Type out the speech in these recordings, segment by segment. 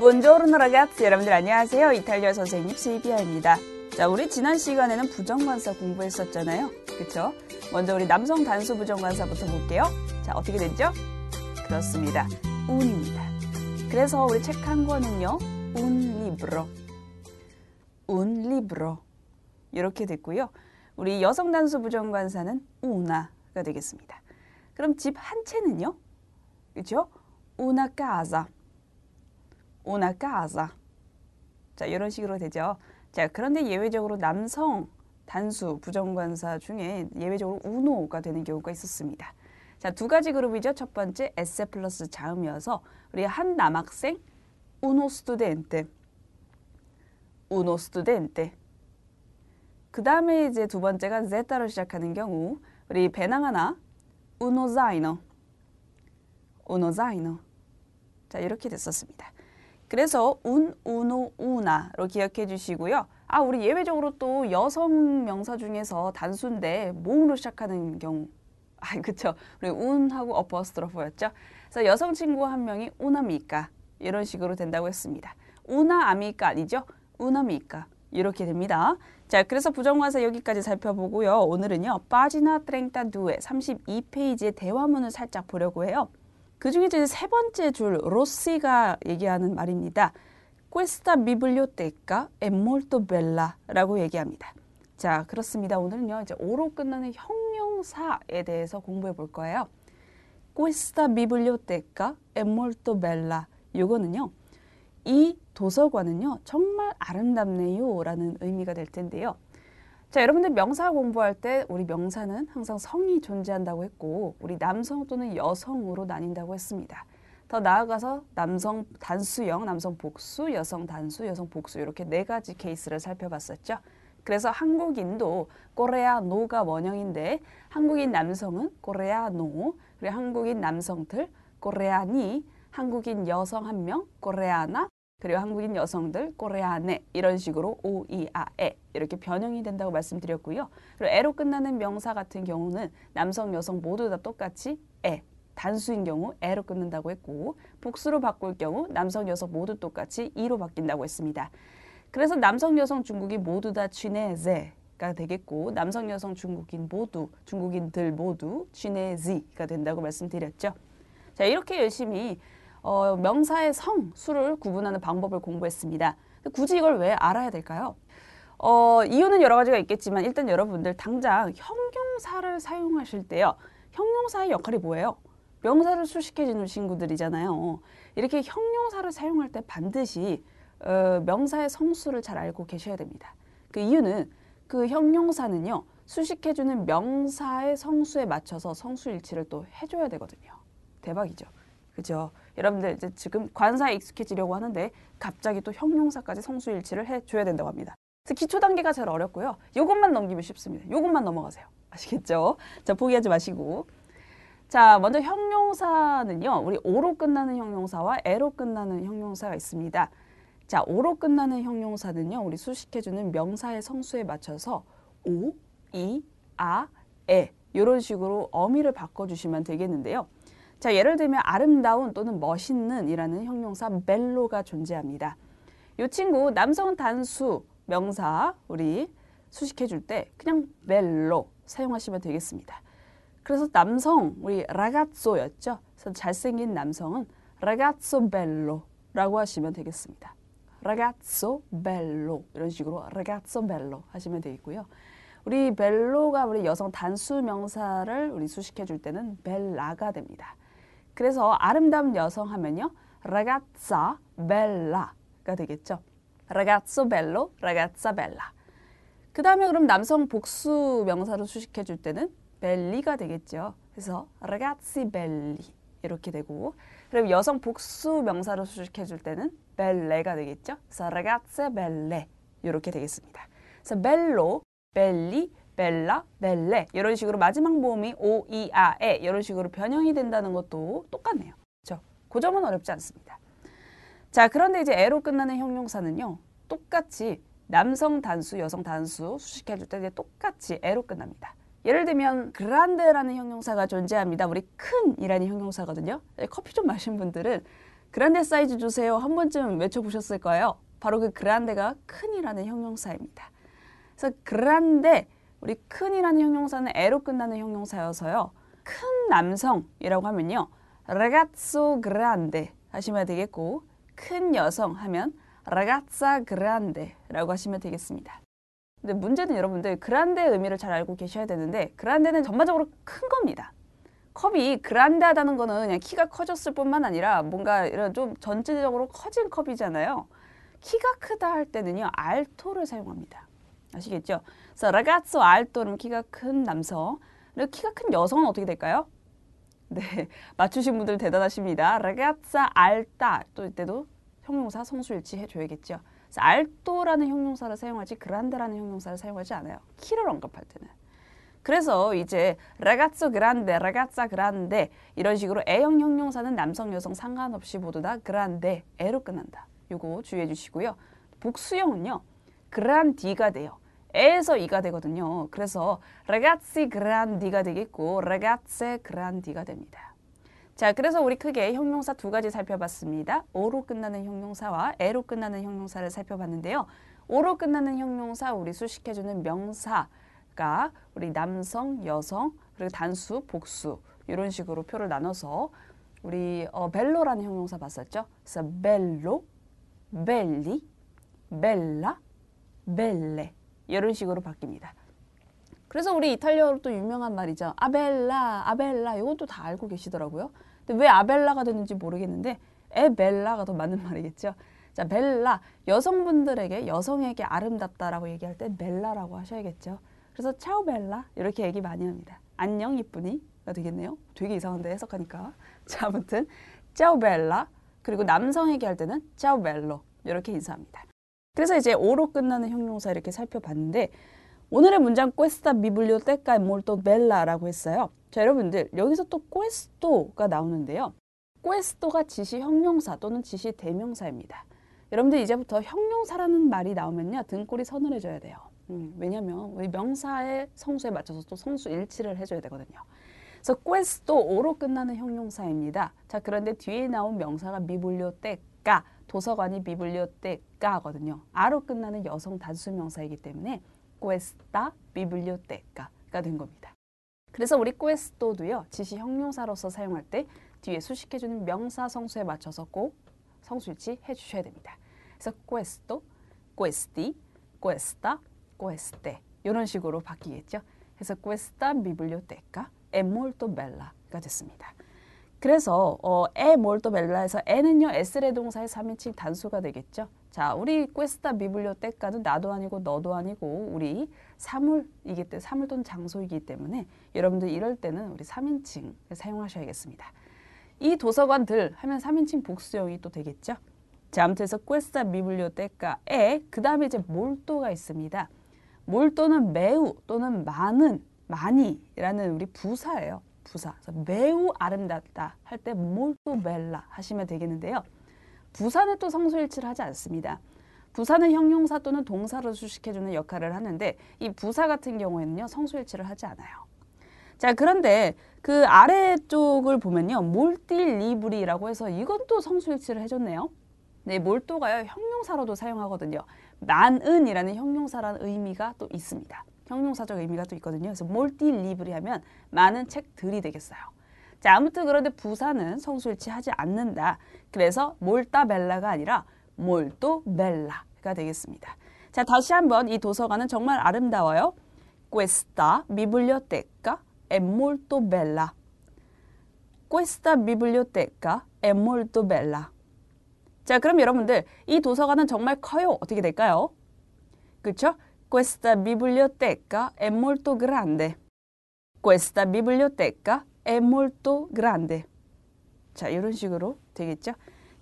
Buongiorno ragazzi 여러분들 안녕하세요. 이탈리아 선생님 실비아입니다. 자 우리 지난 시간에는 부정관사 공부했었잖아요. 그쵸? 먼저 우리 남성 단수 부정관사부터 볼게요. 자 어떻게 됐죠? 그렇습니다. 운입니다. 그래서 우리 책 한 권은요. un libro un libro 이렇게 됐고요. 우리 여성 단수 부정관사는 una가 되겠습니다. 그럼 집 한 채는요? 그쵸? una casa una casa. 자, 이런 식으로 되죠. 자, 그런데 예외적으로 남성 단수 부정관사 중에 예외적으로 uno가 되는 경우가 있었습니다. 자, 두 가지 그룹이죠. 첫 번째 에세 플러스 자음이어서 우리 한 남학생 uno studente uno studente 그 다음에 이제 두 번째가 zeta로 시작하는 경우 우리 배낭 하나 uno zaino uno zaino 자 이렇게 됐었습니다. 그래서 운, 우노, 우나로 기억해 주시고요. 아, 우리 예외적으로 또 여성 명사 중에서 단수인데 모음으로 시작하는 경우. 아, 그쵸. 우리 운하고 어퍼스트로프였죠. 그래서 여성 친구 한 명이 우나미까 이런 식으로 된다고 했습니다. 우나 아미까 아니죠? 우나미까 이렇게 됩니다. 자, 그래서 부정관사 여기까지 살펴보고요. 오늘은요. 빠지나 트랭타 두에 32페이지의 대화문을 살짝 보려고 해요. 그 중에 이제 세 번째 줄 로시가 얘기하는 말입니다. Questa biblioteca è molto bella라고 얘기합니다. 자, 그렇습니다. 오늘은요. 이제 오로 끝나는 형용사에 대해서 공부해 볼 거예요. Questa biblioteca è molto bella. 요거는요. 이 도서관은요. 정말 아름답네요라는 의미가 될 텐데요. 자, 여러분들 명사 공부할 때 우리 명사는 항상 성이 존재한다고 했고 우리 남성 또는 여성으로 나뉜다고 했습니다. 더 나아가서 남성 단수형, 남성 복수, 여성 단수, 여성 복수 이렇게 네 가지 케이스를 살펴봤었죠. 그래서 한국인도 꼬레아노가 원형인데 한국인 남성은 꼬레아노, 그리고 한국인 남성들 꼬레아니, 한국인 여성 한 명 꼬레아나, 그리고 한국인 여성들 꼬레아네 이런 식으로 오, 이, 아, 에 이렇게 변형이 된다고 말씀드렸고요. 그리고 에로 끝나는 명사 같은 경우는 남성, 여성 모두 다 똑같이 에 단수인 경우 에로 끊는다고 했고 복수로 바꿀 경우 남성, 여성 모두 똑같이 이로 바뀐다고 했습니다. 그래서 남성, 여성, 중국인 모두 다 쥐네제 가 되겠고 남성, 여성, 중국인 모두 중국인들 모두 쥐네지가 된다고 말씀드렸죠. 자 이렇게 열심히 어, 명사의 성, 수를 구분하는 방법을 공부했습니다. 굳이 이걸 왜 알아야 될까요? 어, 이유는 여러 가지가 있겠지만 일단 여러분들 당장 형용사를 사용하실 때요. 형용사의 역할이 뭐예요? 명사를 수식해 주는 친구들이잖아요. 이렇게 형용사를 사용할 때 반드시 어, 명사의 성수를 잘 알고 계셔야 됩니다. 그 이유는 그 형용사는요. 수식해 주는 명사의 성수에 맞춰서 성수 일치를 또 해줘야 되거든요. 대박이죠. 그죠? 여러분들 이제 지금 관사에 익숙해지려고 하는데 갑자기 또 형용사까지 성수일치를 해줘야 된다고 합니다. 그래서 기초 단계가 제일 어렵고요. 요것만 넘기면 쉽습니다. 요것만 넘어가세요. 아시겠죠? 자, 포기하지 마시고. 자, 먼저 형용사는요. 우리 오로 끝나는 형용사와 에로 끝나는 형용사가 있습니다. 자, 오로 끝나는 형용사는요. 우리 수식해주는 명사의 성수에 맞춰서 오, 이, 아, 에 이런 식으로 어미를 바꿔주시면 되겠는데요. 자, 예를 들면 아름다운 또는 멋있는 이라는 형용사 멜로가 존재합니다. 이 친구 남성 단수 명사 우리 수식해 줄 때 그냥 멜로 사용하시면 되겠습니다. 그래서 남성 우리 라가쏘였죠. 그래서 잘생긴 남성은 라가쏘 벨로라고 하시면 되겠습니다. 라가쏘 벨로 이런 식으로 라가쏘 벨로 하시면 되겠고요. 우리 벨로가 우리 여성 단수 명사를 우리 수식해 줄 때는 벨라가 됩니다. 그래서 아름다운 여성 하면요. ragazza bella가 되겠죠. ragazzo bello, ragazza bella. 그 다음에 그럼 남성 복수 명사로 수식해 줄 때는 belli가 되겠죠. 그래서 ragazzi belli 이렇게 되고 그럼 여성 복수 명사로 수식해 줄 때는 belle가 되겠죠. 그래서 ragazze belle 이렇게 되겠습니다. 그래서 bello, belli, 벨라, 벨레 이런 식으로 마지막 모음이 오, 이, 아, 에 이런 식으로 변형이 된다는 것도 똑같네요. 그렇죠? 그 점은 어렵지 않습니다. 자, 그런데 이제 에로 끝나는 형용사는요. 똑같이 남성 단수, 여성 단수 수식해줄 때 똑같이 에로 끝납니다. 예를 들면 그란데라는 형용사가 존재합니다. 우리 큰이라는 형용사거든요. 커피 좀 마신 분들은 그란데 사이즈 주세요. 한 번쯤 외쳐보셨을 거예요. 바로 그 그란데가 큰이라는 형용사입니다. 그래서 그란데 우리 큰이라는 형용사는 에로 끝나는 형용사여서요. 큰 남성이라고 하면요. ragazzo grande 하시면 되겠고 큰 여성 하면 ragazza grande라고 하시면 되겠습니다. 근데 문제는 여러분들 그란데의 의미를 잘 알고 계셔야 되는데 그란데는 전반적으로 큰 겁니다. 컵이 그란데하다는 거는 그냥 키가 커졌을 뿐만 아니라 뭔가 이런 좀 전체적으로 커진 컵이잖아요. 키가 크다 할 때는요 알토를 사용합니다. 아시겠죠? 그래서 라가츠 알토는 키가 큰 남성, 키가 큰 여성은 어떻게 될까요? 네, 맞추신 분들 대단하십니다. 라가츠 알타 또 이때도 형용사 성수일치 해줘야겠죠. 그래서 알토라는 형용사를 사용하지 그란데라는 형용사를 사용하지 않아요. 키를 언급할 때는. 그래서 이제 라가츠 그란데, 라가짜 그란데 이런 식으로 애형 형용사는 남성, 여성 상관없이 모두 다 그란데, 에로 끝난다. 요거 주의해 주시고요. 복수형은요. 그란디가 돼요. 에에서 이가 되거든요. 그래서 ragazzi grandi가 되겠고 ragazze grandi가 됩니다. 자, 그래서 우리 크게 형용사 두 가지 살펴봤습니다. 오로 끝나는 형용사와 에로 끝나는 형용사를 살펴봤는데요. 오로 끝나는 형용사 우리 수식해주는 명사가 우리 남성, 여성, 그리고 단수, 복수 이런 식으로 표를 나눠서 우리 어, 벨로라는 형용사 봤었죠. 그래서 벨로, 벨리, 벨라, 벨레 이런 식으로 바뀝니다. 그래서 우리 이탈리아어로 또 유명한 말이죠. 아벨라, 아벨라 이것도 다 알고 계시더라고요. 근데 왜 아벨라가 되는지 모르겠는데 에벨라가 더 맞는 말이겠죠. 자, 벨라 여성분들에게 여성에게 아름답다라고 얘기할 때 벨라라고 하셔야겠죠. 그래서 차오 벨라 이렇게 얘기 많이 합니다. 안녕 이쁘니가 되겠네요. 되게 이상한데 해석하니까. 자, 아무튼 짜오 벨라 그리고 남성에게 할 때는 짜오 벨로 이렇게 인사합니다. 그래서 이제 오로 끝나는 형용사 이렇게 살펴봤는데 오늘의 문장 questa biblioteca molto bella라고 했어요. 자, 여러분들 여기서 또 questo가 나오는데요. questo가 지시 형용사 또는 지시 대명사입니다. 여러분들 이제부터 형용사라는 말이 나오면요 등골이 서늘해져야 돼요. 음, 왜냐하면 우리 명사의 성수에 맞춰서 또 성수 일치를 해줘야 되거든요. 그래서 questo 오로 끝나는 형용사입니다. 자 그런데 뒤에 나온 명사가 biblioteca 도서관이 비블리오테카거든요. 아로 끝나는 여성 단수 명사이기 때문에 questa biblioteca가 된 겁니다. 그래서 우리 questo도요. 지시 형용사로서 사용할 때 뒤에 수식해주는 명사 성수에 맞춰서 꼭 성수일치 해주셔야 됩니다. 그래서 questo, questi, questa, queste 이런 식으로 바뀌겠죠. 그래서 biblioteca è molto bella가 됐습니다. 그래서 어, 에 몰도 벨라에서 에는요 에스레 동사의 3인칭 단수가 되겠죠. 자, 우리 퀘스타 비블리오 때까는 나도 아니고 너도 아니고 우리 사물이기 때문에 사물 또는 장소이기 때문에 여러분들 이럴 때는 우리 3인칭 사용하셔야겠습니다. 이 도서관들 하면 3인칭 복수형이 또 되겠죠. 자, 아무튼 해서 퀘스타 비블리오 때까에 그 다음에 이제 몰도가 있습니다. 몰도는 매우 또는 많은, 많이라는 우리 부사예요. 부사. 매우 아름답다 할 때 molto bella 하시면 되겠는데요. 부사는 또 성수일치를 하지 않습니다. 부사는 형용사 또는 동사로 수식해주는 역할을 하는데 이 부사 같은 경우에는요 성수일치를 하지 않아요. 자 그런데 그 아래쪽을 보면요 몰딜리브리라고 해서 이건 또 성수일치를 해줬네요. 네, 몰도가요 형용사로도 사용하거든요. 만은이라는 형용사라는 의미가 또 있습니다. 형용사적 의미가 또 있거든요. 그래서 몰티 리브리 하면 많은 책들이 되겠어요. 자, 아무튼 그런데 부사는 성수일치하지 않는다. 그래서 몰타벨라가 아니라 몰토벨라가 되겠습니다. 자, 다시 한번 이 도서관은 정말 아름다워요. Questa biblioteca è molto bella. Questa biblioteca è molto bella. 자, 그럼 여러분들 이 도서관은 정말 커요. 어떻게 될까요? 그렇죠? Questa biblioteca è molto grande. Questa biblioteca è molto grande. 자, 이런 식으로 되겠죠?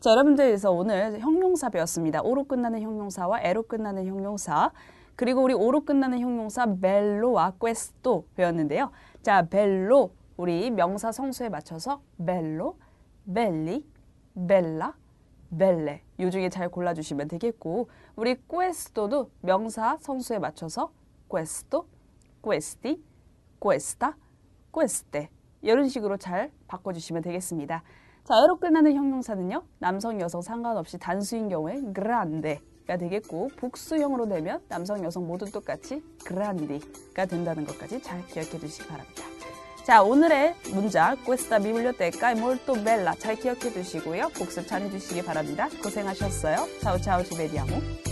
자, 여러분들에서 오늘 형용사 배웠습니다. 오로 끝나는 형용사와 에로 끝나는 형용사, 그리고 우리 오로 끝나는 형용사 벨로와 questo 배웠는데요. 자, 벨로 우리 명사 성수에 맞춰서 벨로, 벨리, 벨라, 벨레 요 중에 잘 골라주시면 되겠고 우리 questo도 명사 성수에 맞춰서 questo, questi, questa, queste 이런 식으로 잘 바꿔주시면 되겠습니다. 자, 에로 끝나는 형용사는요. 남성, 여성 상관없이 단수인 경우에 그란데가 되겠고 복수형으로 되면 남성, 여성 모두 똑같이 그란디가 된다는 것까지 잘 기억해 두시기 바랍니다. 자, 오늘의 문장 questa biblioteca è molto bella 잘 기억해 두시고요. 복습 잘 해 주시기 바랍니다. 고생하셨어요. 차우 차우 ci vediamo.